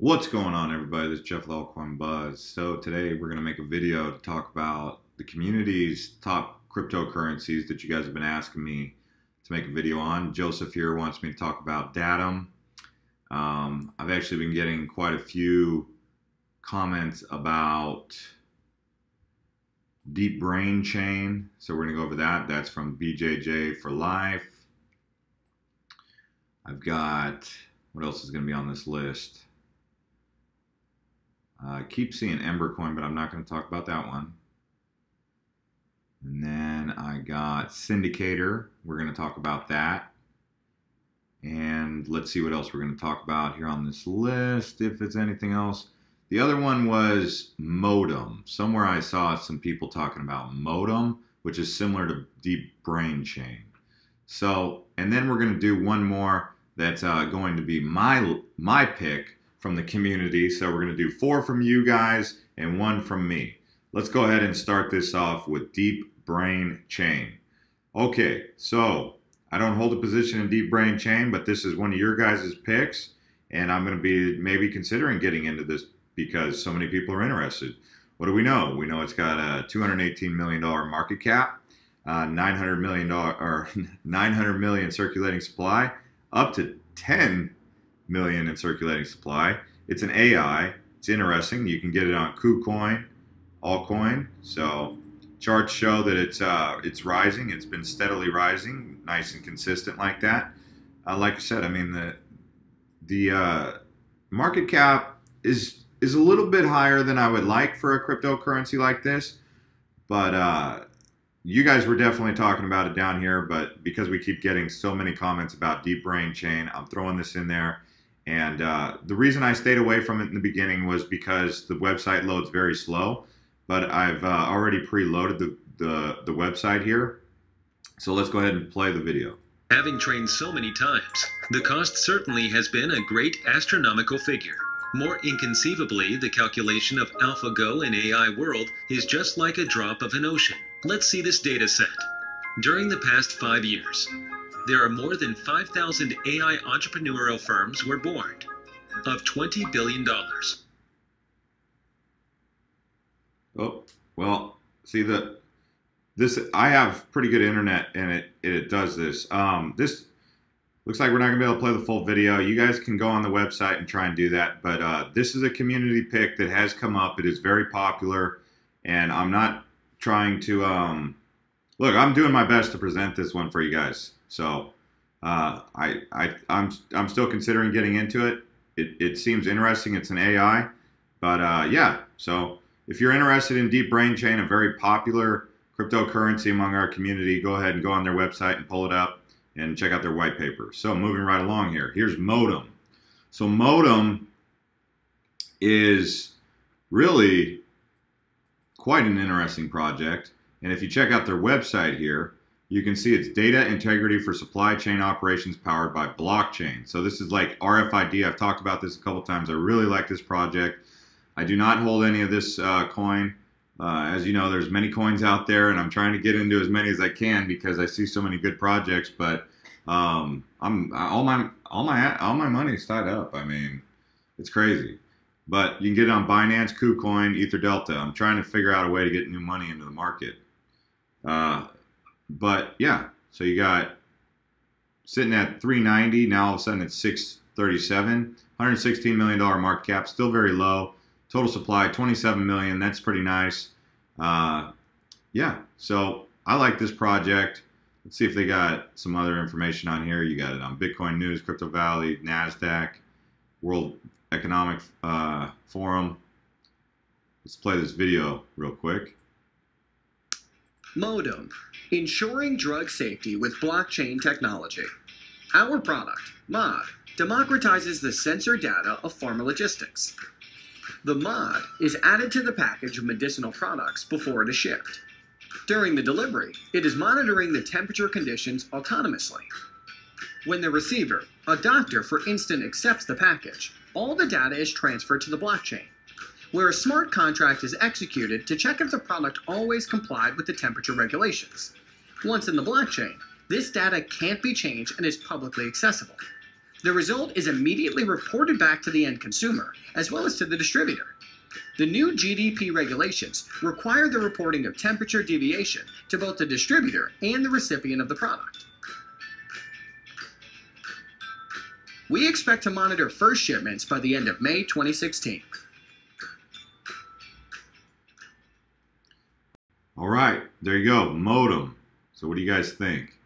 What's going on, everybody? This is Jeff Lelcoin Buzz. So today we're going to make a video to talk about the community's top cryptocurrencies that you guys have been asking me to make a video on. Joseph here wants me to talk about Datum. Um, I've actually been getting quite a few comments about Deep Brain Chain. So we're going to go over that. That's from BJJ for Life. I've got, what else is going to be on this list? I uh, keep seeing Ember Coin, but I'm not going to talk about that one. And then I got Cindicator. We're going to talk about that. And let's see what else we're going to talk about here on this list, if it's anything else. The other one was Modum. Somewhere I saw some people talking about Modum, which is similar to Deep Brain Chain. So, and then we're going to do one more that's uh, going to be my my pick from the community. So we're going to do four from you guys and one from me. Let's go ahead and start this off with Deep Brain Chain. Okay, so I don't hold a position in Deep Brain Chain, but this is one of your guys' picks, and I'm going to be maybe considering getting into this because so many people are interested. What do we know? We know it's got a $218 million market cap, uh, $900 million or 900 million circulating supply, up to 10 million in circulating supply. It's an AI. It's interesting. You can get it on KuCoin, altcoin. So charts show that it's uh, it's rising. It's been steadily rising, nice and consistent like that. Uh, like I said, I mean the the uh, market cap is is a little bit higher than I would like for a cryptocurrency like this, but uh, you guys were definitely talking about it down here. But because we keep getting so many comments about Deep Brain Chain, I'm throwing this in there. And uh, the reason I stayed away from it in the beginning was because the website loads very slow. But I've uh, already preloaded the, the, the website here. So let's go ahead and play the video. Having trained so many times, the cost certainly has been a great astronomical figure. More inconceivably, the calculation of AlphaGo in AI world is just like a drop of an ocean. Let's see this data set. During the past five years, there are more than 5,000 AI entrepreneurial firms were born of $20 billion. Oh, well, see the this I have pretty good internet and it it does this. Um, this looks like we're not gonna be able to play the full video. You guys can go on the website and try and do that. But uh, this is a community pick that has come up. It is very popular, and I'm not trying to um, look. I'm doing my best to present this one for you guys. So uh, I, I, I'm, I'm still considering getting into it. It, it seems interesting. It's an AI, but uh, yeah. So if you're interested in Deep Brain Chain, a very popular cryptocurrency among our community, go ahead and go on their website and pull it up and check out their white paper. So moving right along here, here's Modum. So Modum is really quite an interesting project. And if you check out their website here, you can see it's data integrity for supply chain operations powered by blockchain. So this is like RFID. I've talked about this a couple times. I really like this project. I do not hold any of this uh, coin. Uh, as you know, there's many coins out there, and I'm trying to get into as many as I can because I see so many good projects. But um, I'm all my all my all my money is tied up. I mean, it's crazy. But you can get it on Binance, KuCoin, EtherDelta. I'm trying to figure out a way to get new money into the market. Uh, but yeah, so you got sitting at 390. Now all of a sudden it's 637. 116 million dollar market cap, still very low. Total supply 27 million. That's pretty nice. Uh, yeah, so I like this project. Let's see if they got some other information on here. You got it on Bitcoin News, Crypto Valley, Nasdaq, World Economic uh, Forum. Let's play this video real quick. Modum, ensuring drug safety with blockchain technology. Our product, MOD, democratizes the sensor data of pharma logistics. The MOD is added to the package of medicinal products before it is shipped. During the delivery, it is monitoring the temperature conditions autonomously. When the receiver, a doctor for instance, accepts the package, all the data is transferred to the blockchain where a smart contract is executed to check if the product always complied with the temperature regulations. Once in the blockchain, this data can't be changed and is publicly accessible. The result is immediately reported back to the end consumer, as well as to the distributor. The new GDP regulations require the reporting of temperature deviation to both the distributor and the recipient of the product. We expect to monitor first shipments by the end of May 2016. All right, there you go, Modum. So what do you guys think?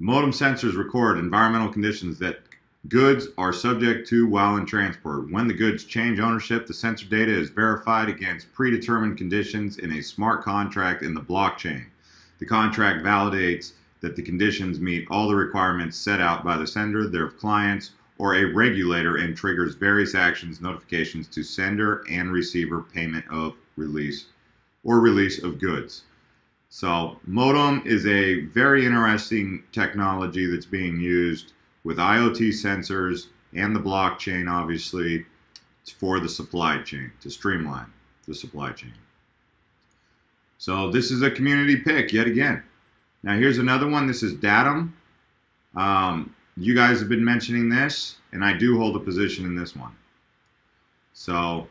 Modum sensors record environmental conditions that goods are subject to while in transport. When the goods change ownership, the sensor data is verified against predetermined conditions in a smart contract in the blockchain. The contract validates that the conditions meet all the requirements set out by the sender, their clients, or a regulator and triggers various actions, notifications to sender and receiver payment of release or release of goods. So Modum is a very interesting technology that's being used with IoT sensors and the blockchain, obviously, for the supply chain, to streamline the supply chain. So this is a community pick yet again. Now here's another one. This is Datum. Um, you guys have been mentioning this, and I do hold a position in this one. So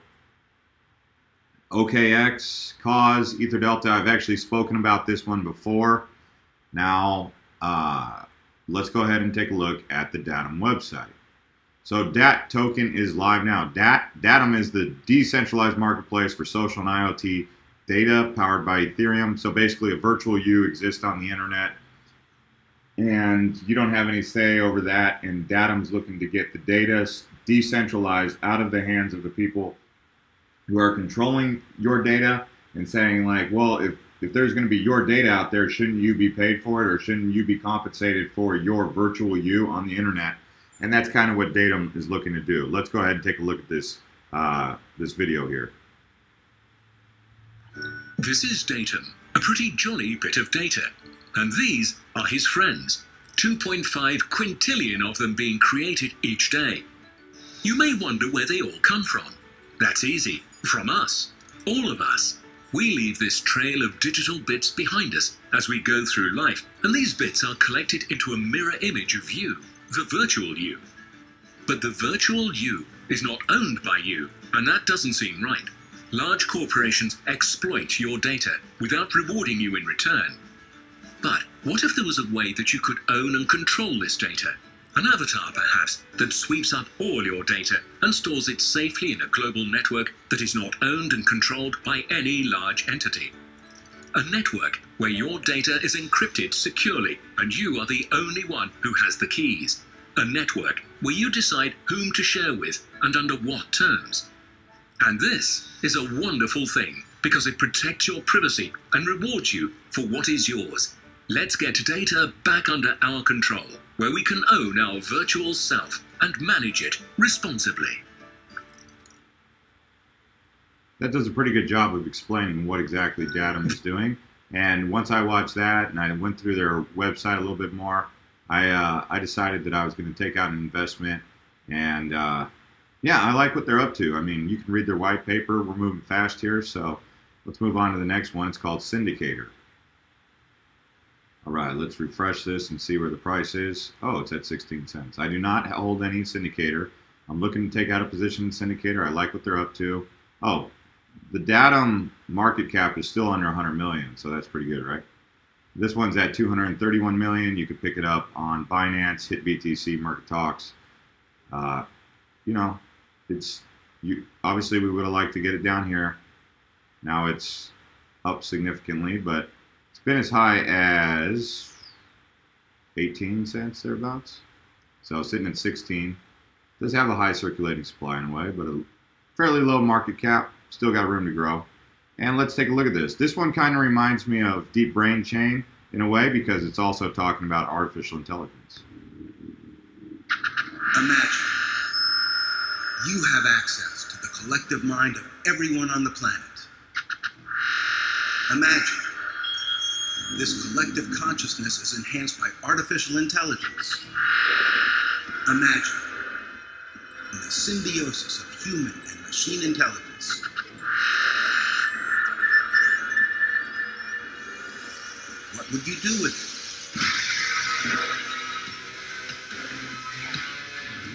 OKX, Cause, Ether Delta, I've actually spoken about this one before. Now, uh, let's go ahead and take a look at the Datum website. So DAT token is live now. DAT, Datum is the decentralized marketplace for social and IoT data powered by Ethereum. So basically a virtual you exists on the internet and you don't have any say over that and Datum's looking to get the data decentralized out of the hands of the people who are controlling your data and saying like, well, if if there's going to be your data out there, shouldn't you be paid for it or shouldn't you be compensated for your virtual you on the internet? And that's kind of what Datum is looking to do. Let's go ahead and take a look at this uh, this video here. This is Datum, a pretty jolly bit of data. And these are his friends, 2.5 quintillion of them being created each day. You may wonder where they all come from. That's easy. From us. All of us. We leave this trail of digital bits behind us as we go through life, and these bits are collected into a mirror image of you, the virtual you. But the virtual you is not owned by you, and that doesn't seem right. Large corporations exploit your data without rewarding you in return. But what if there was a way that you could own and control this data? An avatar, perhaps, that sweeps up all your data and stores it safely in a global network that is not owned and controlled by any large entity. A network where your data is encrypted securely and you are the only one who has the keys. A network where you decide whom to share with and under what terms. And this is a wonderful thing because it protects your privacy and rewards you for what is yours. Let's get data back under our control where we can own our virtual self and manage it responsibly. That does a pretty good job of explaining what exactly Datum is doing. And once I watched that and I went through their website a little bit more, I uh, I decided that I was going to take out an investment. And uh, yeah, I like what they're up to. I mean, you can read their white paper. We're moving fast here, so let's move on to the next one. It's called Cindicator. All right, let's refresh this and see where the price is. Oh, it's at 16 cents. I do not hold any cindicator. I'm looking to take out a position in cindicator. I like what they're up to. Oh, the Datum market cap is still under 100 million, so that's pretty good, right? This one's at 231 million. You could pick it up on Binance, Hit BTC, Market Talks. Uh, you know, it's you. Obviously, we would have liked to get it down here. Now it's up significantly, but been as high as 18 cents thereabouts. So sitting at 16. Does have a high circulating supply in a way, but a fairly low market cap. Still got room to grow. And let's take a look at this. This one kind of reminds me of Deep Brain Chain in a way because it's also talking about artificial intelligence. Imagine you have access to the collective mind of everyone on the planet. Imagine this collective consciousness is enhanced by artificial intelligence. Imagine the symbiosis of human and machine intelligence. What would you do with it?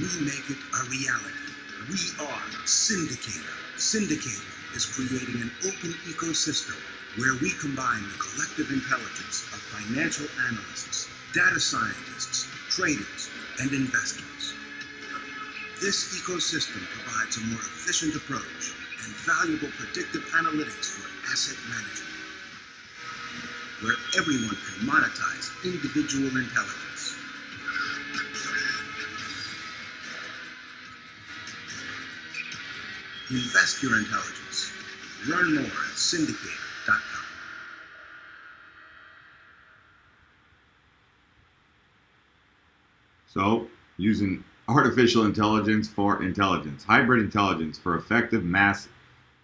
we make it a reality. We are Cindicator. Cindicator is creating an open ecosystem where we combine the collective intelligence of financial analysts, data scientists, traders, and investors. This ecosystem provides a more efficient approach and valuable predictive analytics for asset management, where everyone can monetize individual intelligence. Invest your intelligence. Learn more at cindicator.com. So, using artificial intelligence for intelligence, hybrid intelligence for effective mass,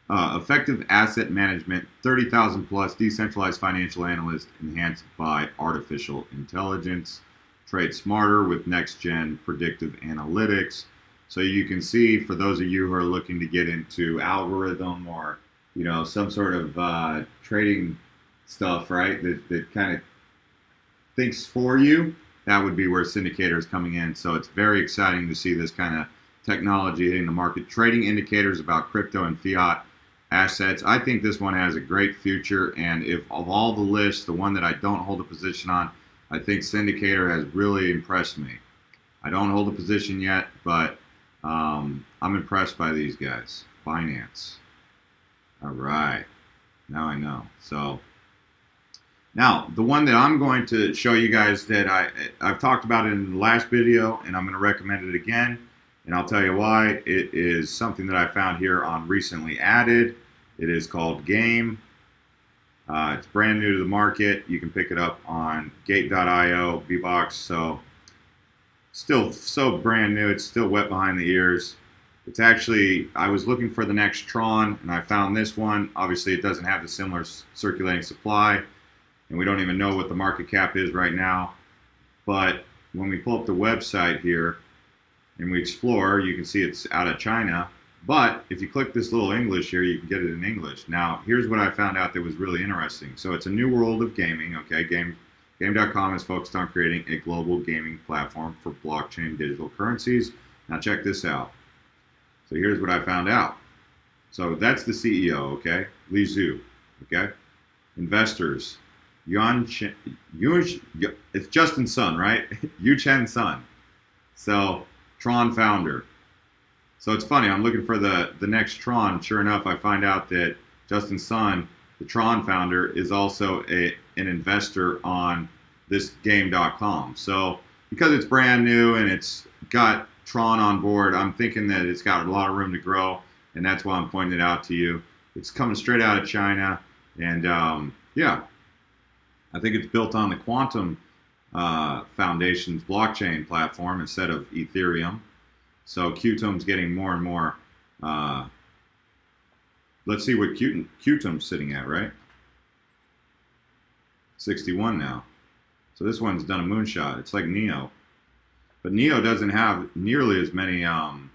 uh, effective asset management, 30,000 plus decentralized financial analysts enhanced by artificial intelligence. Trade smarter with next gen predictive analytics. So you can see for those of you who are looking to get into algorithm or you know some sort of uh, trading stuff, right? That that kind of thinks for you that would be where cindicator is coming in. So it's very exciting to see this kind of technology hitting the market. Trading indicators about crypto and fiat assets. I think this one has a great future. And if of all the lists, the one that I don't hold a position on, I think cindicator has really impressed me. I don't hold a position yet, but um, I'm impressed by these guys. Finance. All right. Now I know. So. Now, the one that I'm going to show you guys that I, I've talked about in the last video, and I'm going to recommend it again, and I'll tell you why. It is something that I found here on Recently Added. It is called Game. Uh, it's brand new to the market. You can pick it up on Gate.io, Bibox. So, still so brand new. It's still wet behind the ears. It's actually, I was looking for the next Tron, and I found this one. Obviously, it doesn't have the similar circulating supply and we don't even know what the market cap is right now. But when we pull up the website here and we explore, you can see it's out of China. But if you click this little English here, you can get it in English. Now, here's what I found out that was really interesting. So it's a new world of gaming. Okay, game Game.com is focused on creating a global gaming platform for blockchain digital currencies. Now check this out. So here's what I found out. So that's the CEO, okay? Li Zhu, okay? Investors, Yuan Chen, Yuan, it's Justin Sun, right? Yu Chen Sun. So Tron founder. So it's funny. I'm looking for the the next Tron. Sure enough, I find out that Justin Sun, the Tron founder, is also a an investor on this game.com. So because it's brand new and it's got Tron on board, I'm thinking that it's got a lot of room to grow, and that's why I'm pointing it out to you. It's coming straight out of China, and um, yeah, I think it's built on the Qtum uh, Foundation's blockchain platform instead of Ethereum. So Qtum's getting more and more. Uh, let's see what Qtum, Qtum's sitting at, right? 61 now. So this one's done a moonshot. It's like Neo. But Neo doesn't have nearly as many um,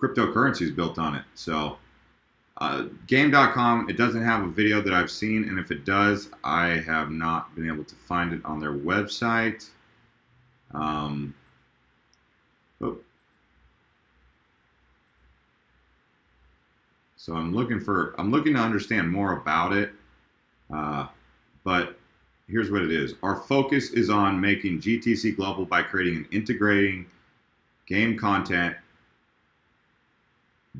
cryptocurrencies built on it. So uh, game.com, it doesn't have a video that I've seen, and if it does, I have not been able to find it on their website. Um, oh. So I'm looking for, I'm looking to understand more about it, uh, but here's what it is. Our focus is on making GTC global by creating and integrating game content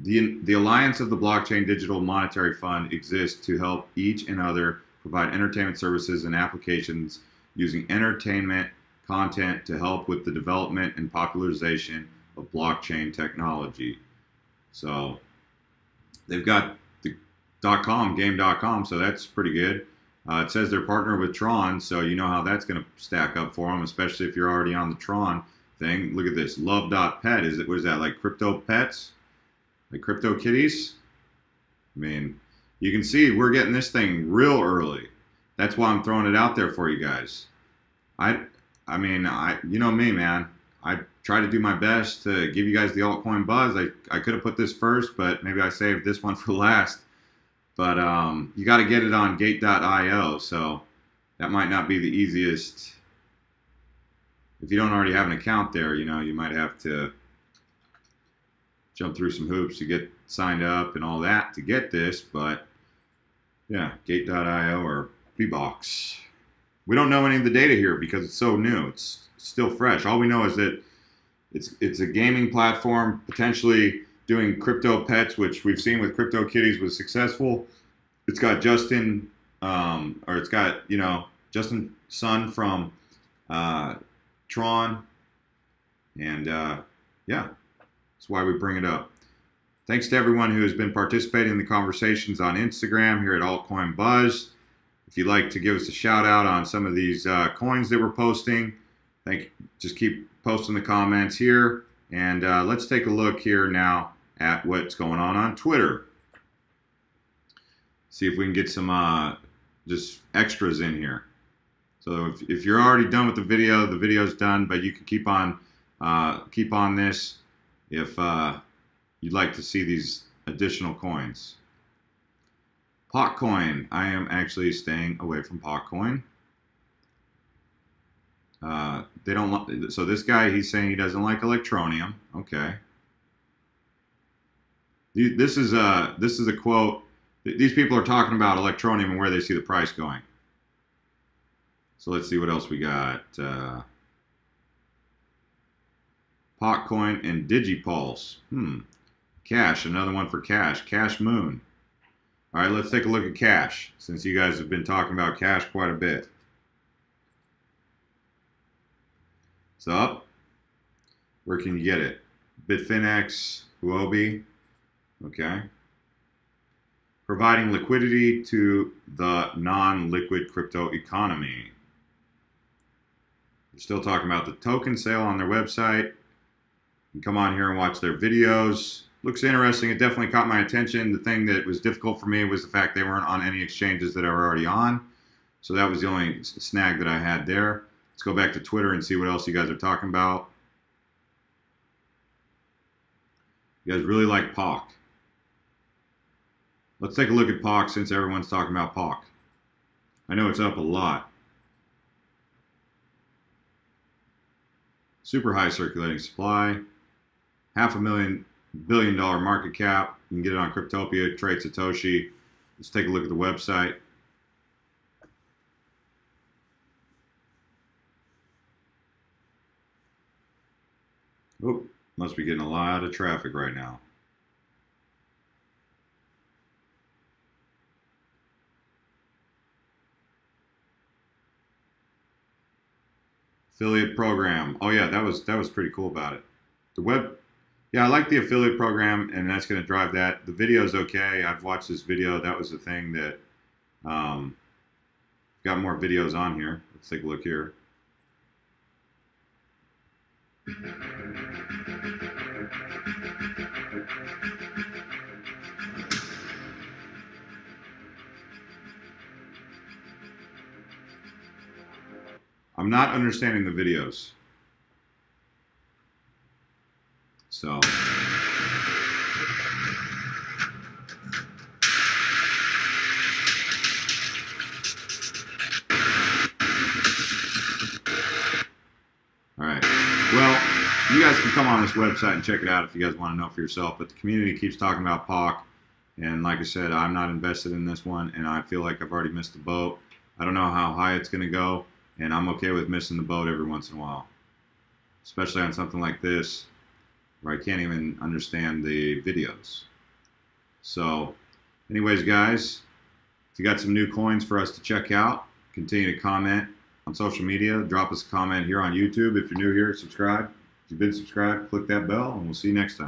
the, the Alliance of the Blockchain Digital Monetary Fund exists to help each and other provide entertainment services and applications using entertainment content to help with the development and popularization of blockchain technology. So they've got the .com, game.com, so that's pretty good. Uh, it says they're partnered with Tron, so you know how that's going to stack up for them, especially if you're already on the Tron thing. Look at this, love.pet. Is it, what is that, like crypto pets? The Crypto Kitties. I mean, you can see we're getting this thing real early. That's why I'm throwing it out there for you guys. I, I mean, I, you know me, man. I try to do my best to give you guys the altcoin buzz. I, I could have put this first, but maybe I saved this one for last. But um, you got to get it on Gate.io, so that might not be the easiest if you don't already have an account there, you know, you might have to jump through some hoops to get signed up and all that to get this. But yeah, Gate.io or Bibox. We don't know any of the data here because it's so new. It's still fresh. All we know is that it's it's a gaming platform potentially doing crypto pets, which we've seen with Crypto Kitties was successful. It's got Justin, um, or it's got you know Justin Sun from uh, Tron, and uh, yeah, that's why we bring it up. Thanks to everyone who has been participating in the conversations on Instagram here at Altcoin Buzz. If you'd like to give us a shout out on some of these uh, coins that we're posting, thank just keep posting the comments here. And uh, let's take a look here now at what's going on on Twitter. See if we can get some uh, just extras in here. So if, if you're already done with the video, the video's done, but you can keep on uh, keep on this if uh, you'd like to see these additional coins. Potcoin. I am actually staying away from Potcoin. Uh, they don't. So this guy, he's saying he doesn't like Electroneum. Okay. This is a this is a quote. These people are talking about Electroneum and where they see the price going. So let's see what else we got. Uh, Potcoin and Digipulse. Hmm. Cash, another one for Cash. Cash Moon. All right, let's take a look at Cash, since you guys have been talking about Cash quite a bit. It's up. Where can you get it? Bitfinex, Huobi. Okay. Providing liquidity to the non-liquid crypto economy. We're still talking about the token sale on their website. Can come on here and watch their videos. Looks interesting. It definitely caught my attention. The thing that was difficult for me was the fact they weren't on any exchanges that I were already on. So that was the only snag that I had there. Let's go back to Twitter and see what else you guys are talking about. You guys really like POC. Let's take a look at POC since everyone's talking about POC. I know it's up a lot. Super high circulating supply. Half a million billion dollar market cap. You can get it on Cryptopia, trade Satoshi. Let's take a look at the website. Oh, must be getting a lot of traffic right now. affiliate program. Oh yeah, that was that was pretty cool about it. The web, yeah, I like the affiliate program, and that's going to drive that. The video is okay. I've watched this video. That was the thing that um, got more videos on here. Let's take a look here. I'm not understanding the videos. So. All right. Well, you guys can come on this website and check it out if you guys want to know for yourself. But the community keeps talking about POC. And like I said, I'm not invested in this one, and I feel like I've already missed the boat. I don't know how high it's going to go and I'm okay with missing the boat every once in a while, especially on something like this where I can't even understand the videos. So, anyways, guys, if you got some new coins for us to check out, continue to comment on social media. Drop us a comment here on YouTube. If you're new here, subscribe. If you've been subscribed, click that bell, and we'll see you next time.